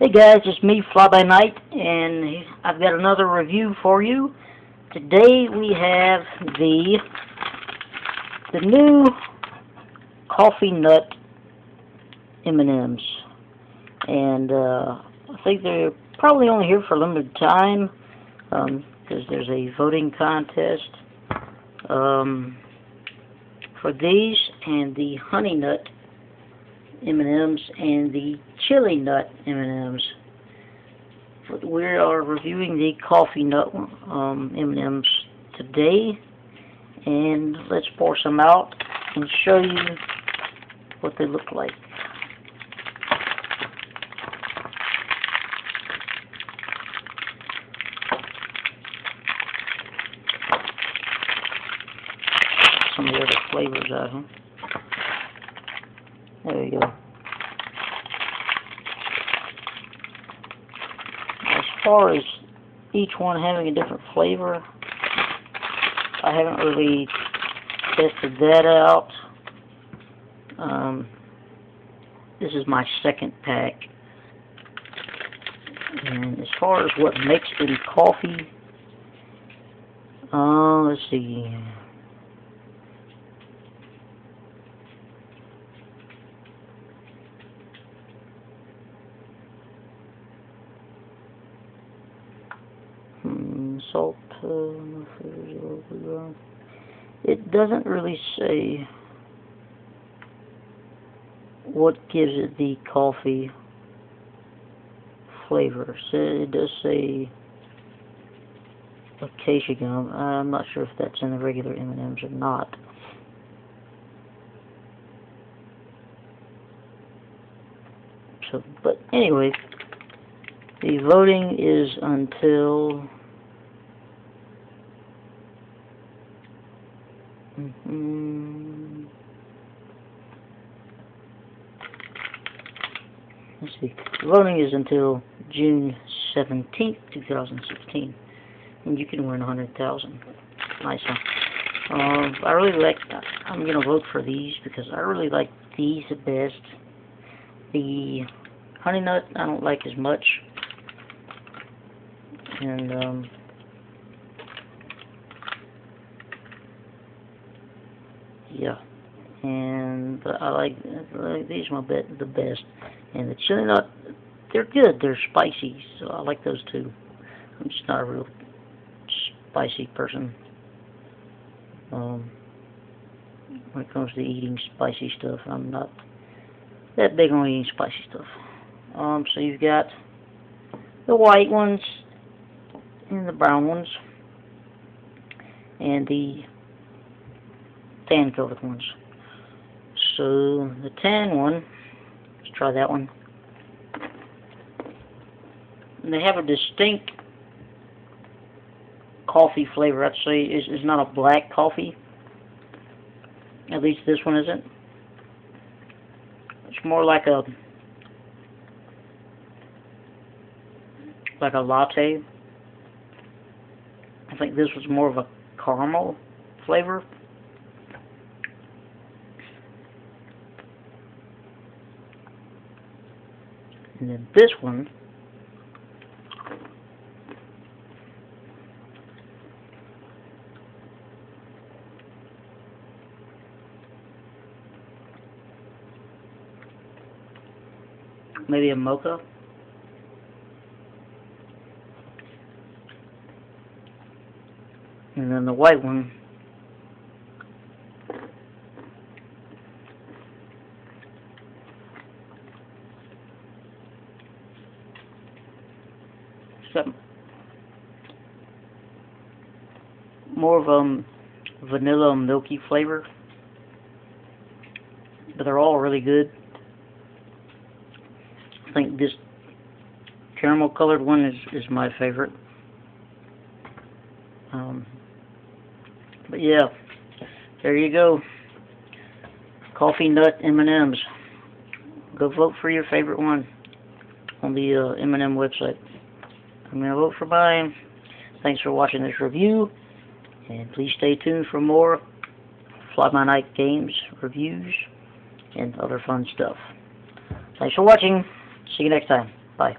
Hey guys, it's me, Flybyknight, and I've got another review for you. Today we have the the new coffee nut M&Ms, and uh, I think they're probably only here for a limited time because um, there's a voting contest um, for these and the honey nut M&Ms and the chili nut M&Ms. We are reviewing the coffee nut um, M&Ms today, and let's pour some out and show you what they look like. Some of the other flavors of them. There we go. As far as each one having a different flavor, I haven't really tested that out. Um, this is my second pack. And as far as what makes them coffee, uh, let's see. Salt. Uh, it doesn't really say what gives it the coffee flavor. So it does say acacia gum. I'm not sure if that's in the regular M&Ms or not. So, but anyway, the voting is until Mm. Let's see. Voting is until June 17th, 2016. And you can win 100000 Nice, huh? Um, I really like, I'm going to vote for these because I really like these the best. The honey nut I don't like as much. And, um, yeah. And I like, I like these my bet the best. And the chili nut, they're good. They're spicy, so I like those too. I'm just not a real spicy person. Um, when it comes to eating spicy stuff, I'm not that big on eating spicy stuff. Um, so you've got the white ones and the brown ones and the tan coated ones. So the tan one, let's try that one. And they have a distinct coffee flavor. I'd say is is not a black coffee. At least this one isn't. It's more like a like a latte. I think this was more of a caramel flavor. And then this one maybe a mocha. And then the white one some more of a um, vanilla milky flavor. But they're all really good. I think this caramel colored one is, is my favorite. Um, but yeah, there you go. Coffee nut M&Ms. Go vote for your favorite one on the uh, M&M website. I'm going to vote for mine. Thanks for watching this review. And please stay tuned for more Flybyknight games, reviews, and other fun stuff. Thanks for watching. See you next time. Bye.